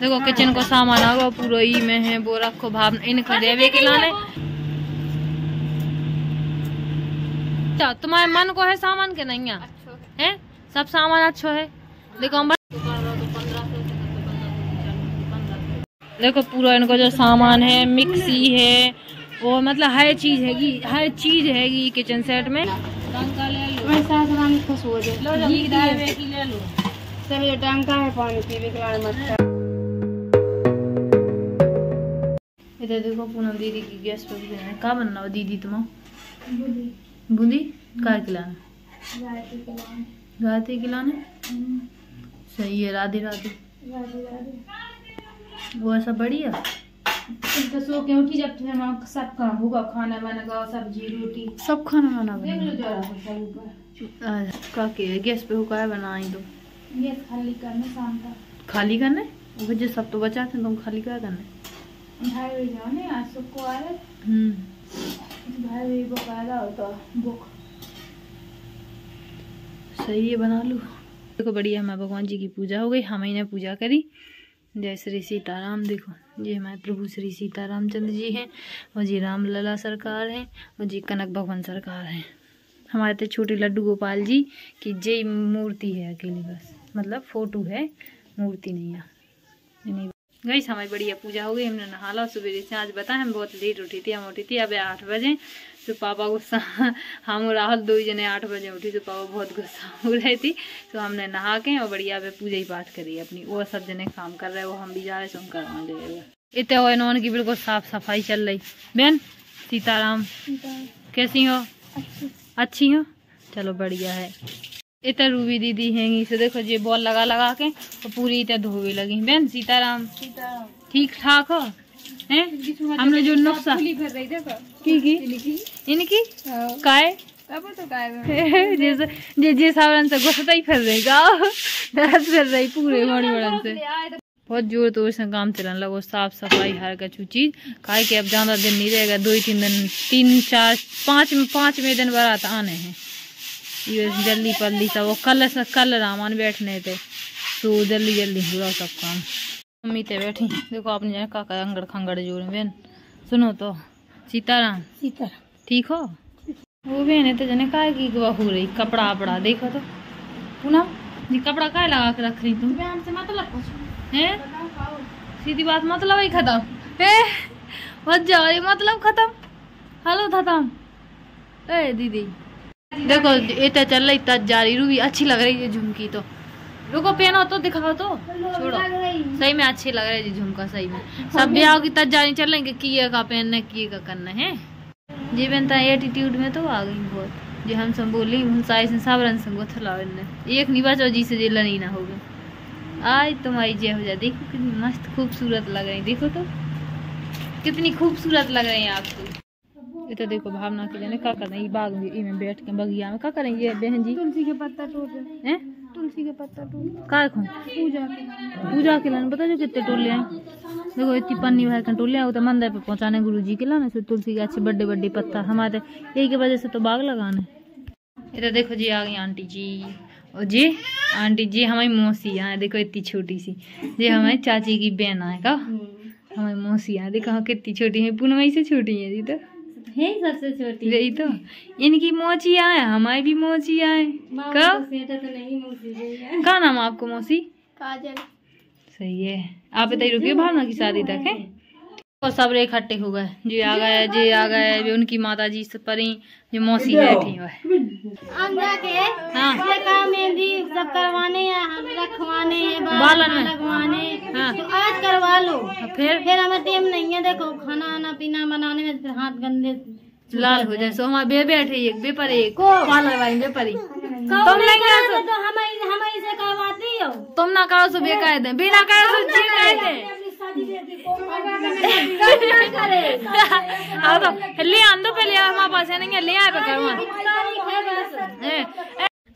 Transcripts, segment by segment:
देखो किचन को सामान आ गया, पूरा ई में है, वो रखो भाव इनको देवे के लाने अच्छा तुम्हारे मन को है सामान के नहीं है? हैं? सब सामान अच्छा है? देखो हम देखो पूरा इनको जो सामान है, मिक्सी है, वो मतलब हर चीज़ हैगी, हर चीज़ हैगी किचन सेट में। खुश हो जाए है पानी पीने के लिए मत। इधर देखो पूनम दीदी की गैस पे भी है। का बनना हो दीदी तुम बूंदी। का खिलाना? राधे खिलाने। सही है राधे राधे। वो ऐसा बढ़िया? तो सो के उठी जब सब काम होगा खाना वाना का सब्ज़ी रोटी? सब खाना वाना देख लो जरा का के गैस पे हुआ बनाई दो ये खाली करना शाम का। खाली करने? वो जो सब तो बचा थे तुम खाली क्या करने? भाई भी जाओ ने आ रहे भाई बकायदा होता बुक सही है बना लो। देखो बढ़िया हमारे भगवान जी की पूजा हो गई। हम ने पूजा करी। जय श्री सीताराम देखो। ये हमारे प्रभु श्री सीतारामचंद्र जी हैं और जी राम लला सरकार हैं और जी कनक भगवान सरकार हैं। हमारे तो छोटे लड्डू गोपाल जी की जय मूर्ति है अकेली बस। मतलब फ़ोटो है मूर्ति नहीं है। गई हमारी बढ़िया पूजा हो गई हमने नहा ला सुबह जैसे आज बता हम बहुत लेट उठी थी हम उठी थी अब आठ बजे तो पापा गुस्सा हम और राहुल दो ही जने आठ बजे उठी तो पापा बहुत गुस्सा हो रही थी तो हमने नहा के और बढ़िया पे पूजा ही पाठ करी अपनी वो सब जने काम कर रहे वो हम भी जा रहे सो हम करवा ले इतने हो इन्होंने की बिल्कुल साफ़ सफ़ाई चल रही। बहन सीताराम कैसी हो? अच्छी हो? चलो बढ़िया है। इतना रूबी दीदी हैंगी से देखो ये बॉल लगा लगा के और पूरी इतना धोवे लगी। बहन सीताराम ठीक ठाक हो? हैं? हमने जो नुस्खा देखो। की की? इनकी? काय? तो जैसे जे जे से घुसता ही फिर रही दर्द फिर रही पूरे बड़ी बड़न से। बहुत ज़ोर तोर से काम चलने लगो साफ़ सफ़ाई हर कछु चीज़। काय के अब ज़्यादा दिन नहीं रहेगा दो ही तीन दिन तीन चार पाँच पाँच में दिन बारात आने हैं। ये जल्दी पल्ली सब वो कल से कल रामान बैठने थे। तो जल्दी जल्दी हो सब काम। मम्मी ते बैठी। देखो आपने जाने काका अंगड़ खंगड़ जोड़े बहन सुनो तो। सीताराम। सीता ठीक हो? वो बहन है तो जने काय की गवा हो रही? कपड़ा अपड़ा देखो तो। पुनः ये कपड़ा काय लगा के रख रही तुम बयान से मतलब हैं? सीधी बात मतलब ही खत्म। है? बच जाओ मतलब खत्म। हेलो खत्म ए दीदी। देखो इतना चल रही तज जा रही रूबी अच्छी लग रही है झुमकी तो। रुको, पहनो तो दिखाओ तो। छोड़ो। सही में अच्छी लग रही है झुमका, सही में। सब ब्याह की तज जानी चल रही किए का पहनना किए का करना है जी बनता एटीट्यूड में तो आ गई बहुत। जो हम सब बोली, हम साइज़ से सब रंग संग थला एक नहीं बचो, जी से जिला नहीं ना होगा। आज तुम्हारी जय हो जा, देखो कितनी मस्त खूबसूरत लग रही देखो तो। कितनी खूबसूरत लग रही है आप तो। ये तो देखो भावना के जाने का कर रही बाग में बैठ के बगिया में का करेंगे ये बहन जी। तुलसी के पत्ता टूट हैं। तुलसी के पत्ता टूट का खो पूजा के पूजा के लाने पता जो कितने टोले हैं। देखो इतनी पन्नी भर के टोले हैं वो तो मंदिर पे पहुँचाने गुरु जी के लाने से तुलसी के अच्छे बड़े बड़े पत्ता हमारे। यही की वजह से तो बाग लगाने। ये तो देखो जी आ गई आंटी जी। और जी आंटी जी हमारी मौसी यहाँ देखो इतनी छोटी सी। जी हमारी चाची की बहन है का हमारी मौसी यहाँ देखो हाँ कितनी छोटी है पूनमई से छोटी है जी तो। है सबसे छोटी। यही तो। इनकी मोची आए हमारी भी मोची आए। कब? तो नहीं मुझे का नाम आपको मौसी? काजल। सही है। आप बताइए रुकिए भावना की शादी तक है? और सब रे इकट्ठे हो गए। जी आ गए जी आ गए भी उनकी माता जी से परी जो मौसी बैठी हुआ है। हाँ काम मेहंदी सब करवाने हैं हम रखवाने हैं बाल बालन में। लगवाने हाँ। तो आज करवा लो। फिर? फिर हमें टाइम नहीं है देखो खाना वाना पीना बनाने में फिर हाथ गंदे लाल हो जाए सो हमारे बे बैठे एक बे पर एक को? पार्लर वाली बे पर। तुम नहीं कर तो हम हम ऐसे करवाती हो? तुम ना करो सो बे कह दे बिना करो सो जी कह दे ले पहले हमारे पास है नहीं ले आए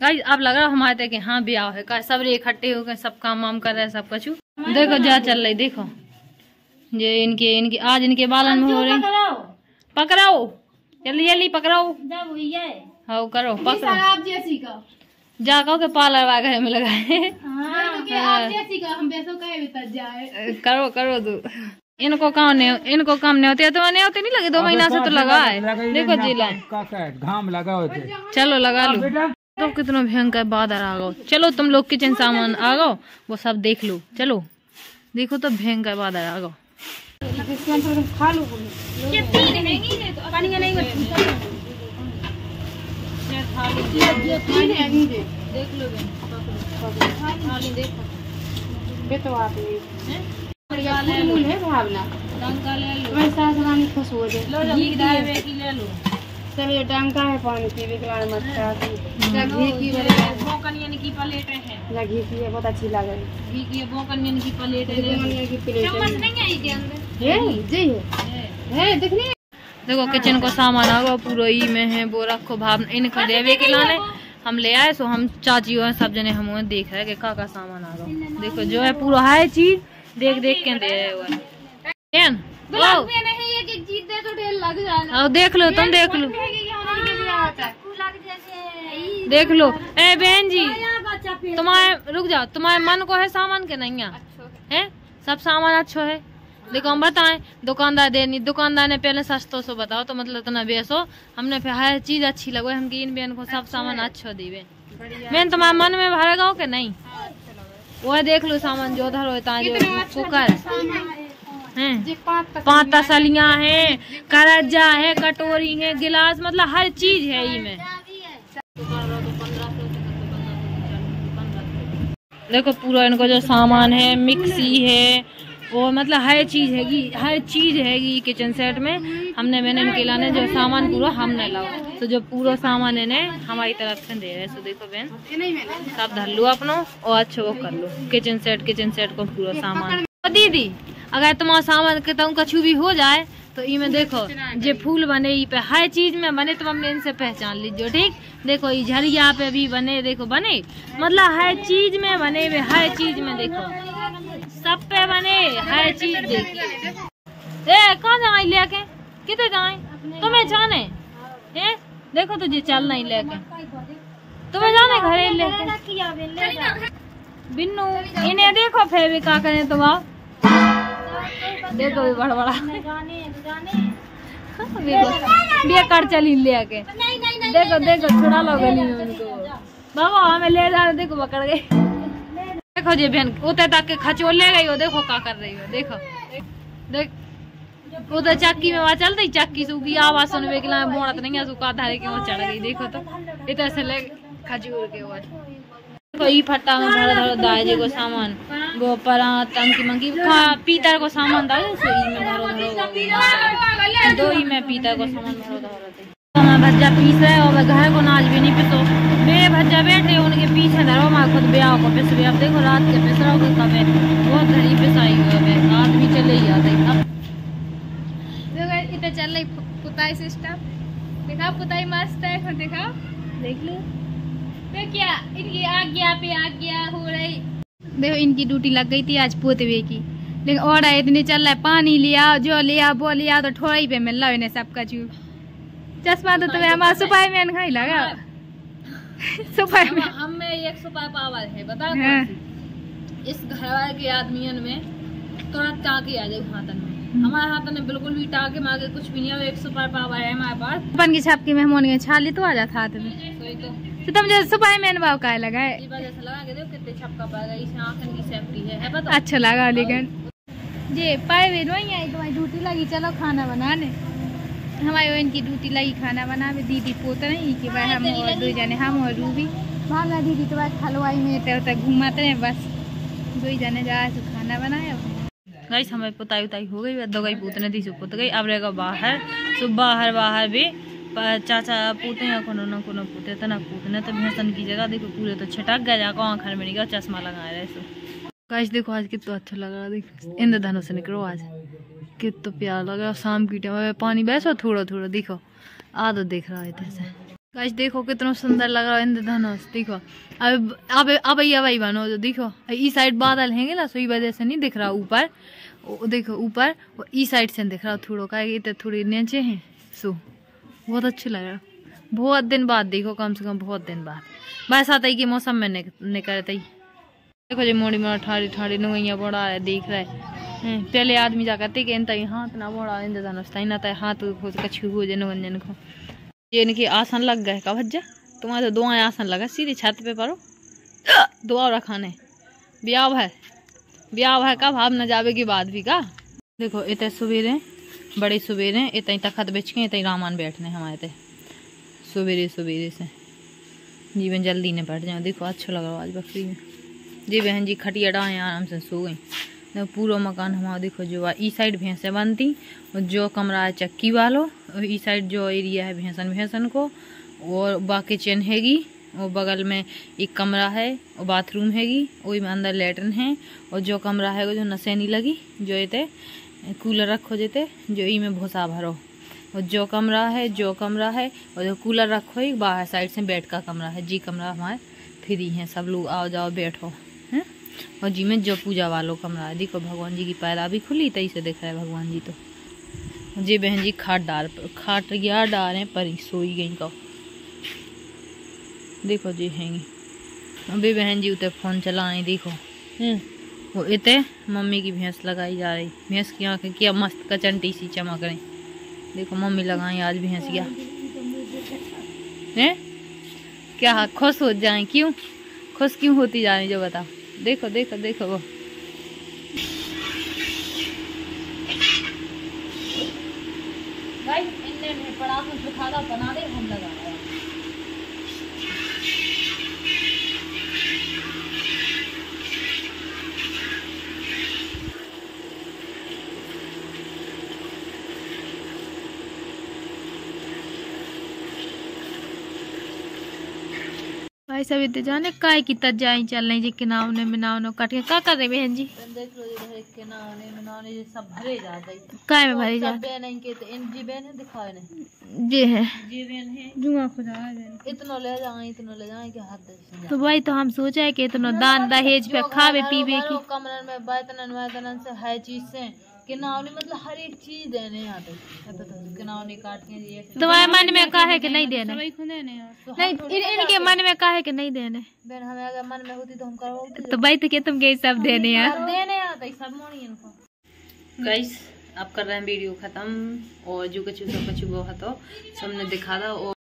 गाइस अब लग रहा हमारे तक कि हाँ ब्याह है। का सब इकट्ठे हो गए सब काम वाम कर रहे हैं सब कछु। देखो जा चल रही देखो। ये इनके इनके आज इनके बालन में हो रही पकड़ाओ। जल्दी जल्दी पकड़ाओ। है। हाँ करो पकड़ो जैसी का वाला घर में लगाए। हाँ, तो आप जैसी का हम वैसो कहे भी तक जाए। करो करो तू। इनको काम नहीं इनको काम नहीं होते तो नहीं होते नहीं लगे दो महीना से तो लगा है देखो जिला। का का घाम लगा होते चलो लगा लो। तो कितना भयंकर बादल आ गो चलो तुम लोग किचन सामान आ गो वो सब देख लो। चलो देखो तो भयंकर बादल आ गो खा लो ये तीन हैंगी है तो पानी का नहीं बच ये तीन हैंगी है देख लो थाली देखो बेतो आप फूल है भावना टंका ले लो मैं सास रानी खुश हो जाए लो घी की की ले लो सब ये टंका है पानी के बाद मच्छा घी की बढ़िया बोकनियन की प्लेट है या घी की है बहुत अच्छी लग रही घी की बोकनियन की प्लेट है है की प्लेट है नहीं आई के अंदर है जी है है देखनी देखो किचन को सामान आ गया पूरा ई में है वो रखो भाव इनको देवे के लाने हम ले आए सो हम चाची और सब जने हम देख रहे कि का का सामान आ गया। देखो जो है पूरा है चीज़ देख देख के दे रहे हो केन ओ नहीं एक एक चीज़ दे तो आओ देख लो तुम देख लो। देख लो। ए बहन जी तुम्हारे रुक जाओ तुम्हारे मन को है सामान के नहीं है? है? सब सामान अच्छा है? देखो हम बताएँ दुकानदार देनी दुकानदार ने पहले सस्तो सो बताओ तो मतलब इतना बेसो हमने फिर हर चीज़ अच्छी लगो हम इन बहन को सब सामान अच्छा दीवे। बहन तुम्हारे मन में भरेगा हो के नहीं? वो देख लो सामान जो उधर होता है कुकर। है। पाँच तसलियाँ हैं करजा है कटोरी है गिलास मतलब हर चीज़ है ई में। देखो पूरा इनको जो सामान है मिक्सी है वो मतलब हर चीज़ हैगी हर चीज़ हैगी किचन सेट में। हमने मैंने इनके लाने जो सामान पूरा हमने लाओ तो जो पूरा सामान इन्हें हमारी तरफ़ से दे रहे हैं। सो देखो बहन, सब धर लो अपनो और अच्छे वो कर लो। किचन सेट किचन सेट को पूरा सामान। दीदी, अगर तुम्हारा सामान तुम कछु भी हो जाए तो में देखो जे फूल बने ई पे हर चीज़ में बने तुम अपने इनसे पहचान लीजिए ठीक? देखो ई झरिया पे भी बने देखो बने। मतलब हर चीज़ में बने हुए हर चीज़ में देखो। सब पे बने हर चीज़ देखिए ए कहाँ जाए लेके? किधर जाए तुम्हें जाने? है देखो तुझे चलना ही लेके। तुम्हें जाने घरे लेके। बिन्नू इन्हें देखो फिर भी का करें तुम आओ। देखो भी बड़ा बड़ा। देखो बिया कर चली लेके देखो देखो छुड़ा लो गली में उनको। बाबा हमें ले जा रहे, देखो पकड़ गए देखो जी बहन उते तक के खचोल ले गई हो देखो का कर रही हो देखो। देख तो चक्की में वहाँ चल रही चक्की सूखी आवाज़ सुनवे के लिए बोड़त नहीं है सूखा धारे के वहाँ चढ़ गई देखो तो। इधर से ले खजूर के वो देखो ई फट्टा में धरो धरो दाजे को सामान वो परात टंकी मंकी खा पीतर को सामान दाओ सो ई में धरो धरो दो ई में पीतर को सामान धरो धरो तो मैं भज्जा पीस रहे और घर को नाच भी नहीं पिसो बे भज्जा बैठे उनके पीछे धरो मैं खुद ब्याह को पिस रही अब देखो रात के पिस रहा हूँ कब है बहुत घड़ी पिसाई हुई है रात भी चले ही आते अब देखो इधर चल रही पुताई सिस्टम देखा पुताई मस्त है देखा देख लो तो इनकी आज्ञा पे आज्ञा हो रही। देखो इनकी ड्यूटी लग गई थी आज पोतवे की। लेकिन और आए इतने चल रहा है पानी लिया जो लिया वो लिया तो ठोड़ी पे मिल रहा है इन्हें सबका चू चश्मा तो तुम्हें हमारा सुपाई में खाई लगा। सुपाई में। हम में एक सौ पावर है बता हाँ। इस घर के आदमियन में तुरंत टाके आ जाए हाथन में। हमारे हाथन में बिल्कुल भी टाके में आगे कुछ भी नहीं है एक सौ पावर है हमारे पास। अपन की छाप की मेहमान के छाली तो आ जाता हाथ में। तो तो तुम जो सुपाई में भाव का लगा है? इस वजह से लगा के देखो कितने छपका पाएगा इसमें आंखन की सेफ्टी है है अच्छा लगा लेकिन जी पाए भी नहीं आई तुम्हारी ड्यूटी लगी चलो खाना बनाने। हमारी बहन की ड्यूटी लगी खाना बनावे दीदी पोत नहीं कि भाई हम और दो जने हम और रूबी। भागा दीदी तो बस हलवाई में इधर उधर घूमाते रहे बस। दो ही जने जा तो खाना बनाया। गाइस हमें पुताई उताई हो गई दो गई पूतने थी सो पुत गई अब रहेगा बाहर। सो बाहर बाहर भी चाचा पूते या कोनो न कोनो पूते तो ना पूतने तो भैंसन की जगह देखो, पूरे तो छटक गया जाको आँखर में निकला, चश्मा लगाए रहे सो। गाइस देखो आज कितना अच्छा लग, देखो इंद्रधनुष से निकलो आज। कितना प्यार लग, शाम की टाइम पानी बैसो थोड़ा थोड़ा, देखो आदो देख रहा है जैसे गाइस देखो कितना सुंदर लग रहा है इंद्रधनुष देखो। अब अब अब अब ही बनो जो देखो ई साइड बादल हैंगे ना, सो वजह से नहीं दिख रहा ऊपर। देखो, ऊपर, वो ई साइड से दिख रहा, थोड़ा का इतने थोड़ी नीचे हैं, सो। बहुत अच्छे लग रहा बहुत दिन बाद देखो, कम से कम बहुत दिन बाद। बरसात के मौसम में निक- निकलते ही देखो जी, मोड़ी मोड़ा ठाड़ी ठाड़ी नुगैया बड़ा है, देख रहा है। पहले आदमी जा करते कि इनता हाथ ना बड़ा इन जानता ना तय हाथ कछु हो जाए नुगंजन को ये इनके आसन लग गए का भज्जा तुम्हारे तो दुआएँ आसन लगा, सीधे छत पे परो। दुआ रखाने। ब्याह है। ब्याह है, कब? हम न जावे की बात भी, का? देखो इतने सवेरे बड़े सवेरे इतने तखत बेच के इतने रामान बैठने हमारे ते। सवेरे सवेरे से। जी मैं जल्दी ने बैठ जाऊँ देखो अच्छा लग रहा आज बकरी में। जी बहन जी, खटिया डाए आराम से सो गई पूरा मकान हमारा, देखो, जो है ई साइड भैंसें बनती, और जो कमरा है चक्की वालो ई साइड जो एरिया है भैंसन भैंसन को, और बाकी किचन हैगी, और बगल में एक कमरा है, और बाथरूम हैगी वही में अंदर लेटरिन है, और जो कमरा है वो जो नशे नहीं लगी, जो इते कूलर रखो जेते, जो ई में भूसा भरो। और जो कमरा है, जो कमरा है, और जो कूलर रखो ही बाहर साइड से बेड का कमरा है, जी कमरा हमारे फ्री हैं, सब लोग आओ जाओ, बैठो, हैं? और जी में जो पूजा वालों कमरा है, देखो भगवान जी की पैदा भी खुली, तई से दिख रहा है भगवान जी तो। जी बहन जी खाट डाल, खाट गया डाल हैं, परी सोई गई कहो देखो जी, हैंगी। अभी बहन जी उतर फ़ोन चलाए, देखो। हैं वो इते मम्मी की भैंस लगाई जा रही। भैंस की आँखें क्या मस्त कचंटी सी चमक रही। देखो मम्मी लगाई, आज भैंसिया हैं? क्या खुश हो जाए? क्यों? खुश क्यों होती जा रही जो बताओ। देखो देखो देखो वो। भाई इनने पड़ा तो सुखादा बना दे, हम लगा सब इतने जाने काय की तजाई चल रही जी किनाव ने मिनाव ने कट के का कर रहे बहन जी? के काय में भरी जा? बहन इनके तो इन जी बहन है दिखाए नहीं जी है। जी बहन है। जुआ खुदा है इतना ले जाए इतना ले जाए कि हाथ तो भाई तो हम सोचा है कि इतना दान दहेज पे खावे पीवे की कमरन में बैतनन वैतनन से है चीज़। से किनावनी मतलब हर एक चीज़ देने आते है। किनावनी काट ये तुम्हारे मन में का है कि नहीं देने? नहीं इनके मन में का है कि नहीं देने? बहन हमें अगर मन में होती तो हम तो भाई तो क्या तुम के सब देने देने आता सब मोड़ी इनको। गाइस अब कर रहे हैं वीडियो खत्म और जो कछु सब कछु वो हतो सबने दिखा था और